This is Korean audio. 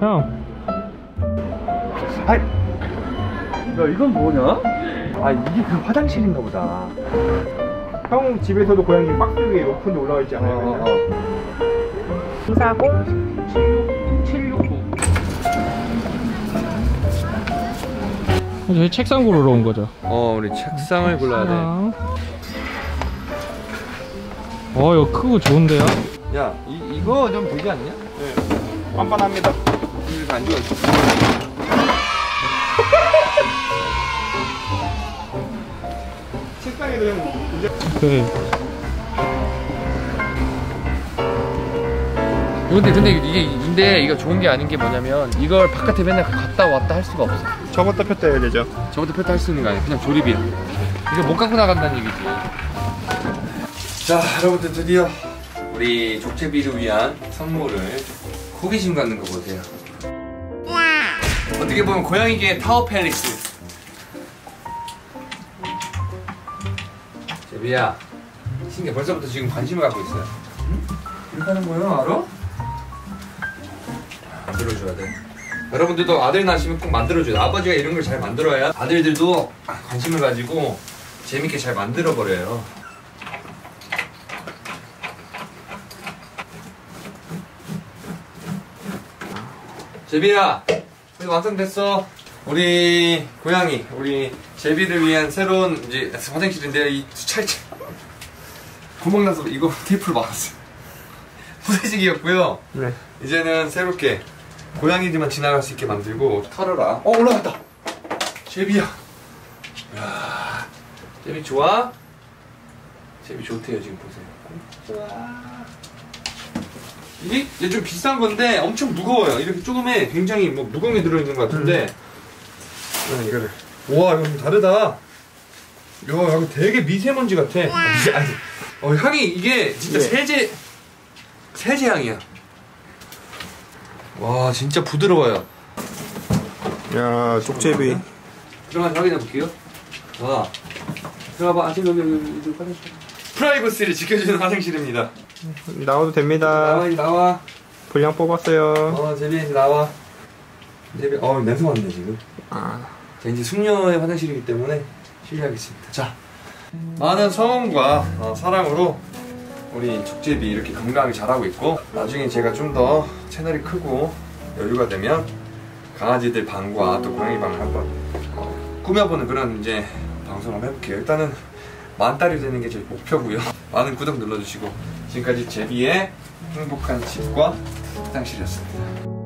형 아이, 야 이건 뭐냐? 아 이게 그 화장실인가 보다. 형 집에서도 고양이 박스 위에 높은 데 올라가 있지 않아요? 어, 어, 어. 040 769 저희 책상 고르러 온 거죠 어 우리 책상을 골라야 돼. 어 이거 크고 좋은데요? 야 이, 이거 좀 되지 않냐? 네. 빤빤합니다. 이렇게 안 좋아. 책상에도 형 이제 그 근데 근데 이게 근데 이거 좋은 게 아닌 게 뭐냐면 이걸 바깥에 맨날 갔다 왔다 할 수가 없어. 접었다 폈다 해야 되죠. 저것도 폈다 할 수 있는 거 아니야? 그냥 조립이야. 이거 못 갖고 나간다는 얘기지. 자 여러분들 드디어 우리 족제비를 위한 선물을 호기심 갖는 거 보세요. 어떻게 보면 고양이계 타워 팰리스. 제비야, 신기 벌써부터 지금 관심을 갖고 있어요. 응? 이렇게 하는 거예요, 알아? 만들어줘야 돼. 여러분들도 아들 낳으시면 꼭 만들어줘요. 아버지가 이런 걸 잘 만들어야 아들들도 관심을 가지고 재밌게 잘 만들어 버려요. 제비야, 완성됐어. 우리 고양이, 우리 제비를 위한 새로운 이제 화장실인데 이 차이 구멍 나서 이거 테이프로 막았어요. 후레식이었고요. 네. 이제는 새롭게 고양이들만 지나갈 수 있게 만들고 털어라. 어 올라갔다. 제비야. 야, 제비 좋아? 제비 좋대요 지금 보세요. 좋아. 이게 좀 비싼 건데 엄청 무거워요. 이렇게 조금에 굉장히 뭐 무거운 들어있는 것 같은데. 음. 이거를. 와 이거 좀 다르다. 야 여기 되게 미세먼지 같아. 이게 아니. 어 향이 이게 진짜 네. 세제 세제 향이야. 와 진짜 부드러워요. 야 쪽제비. 들어가서 확인해 볼게요. 와 들어가봐. 아직 여기 여기 여기 화장실. 프라이버시를 지켜주는 화장실입니다. 나와도 됩니다. 나와 나와. 분량 뽑았어요. 어 제비 이제 나와. 제비 어 냄새 맡네 지금. 아, 자, 이제 숙녀의 화장실이기 때문에 실례하겠습니다. 자, 많은 성원과 어, 사랑으로 우리 족제비 이렇게 건강하게 자라고 있고 나중에 제가 좀 더 채널이 크고 여유가 되면 강아지들 방과 또 고양이 방을 한번 어, 꾸며보는 그런 이제 방송을 한번 해볼게요. 일단은 만 달이 되는 게 제 목표고요. 많은 구독 눌러주시고 지금까지 제비의 행복한 집과 화장실이었습니다.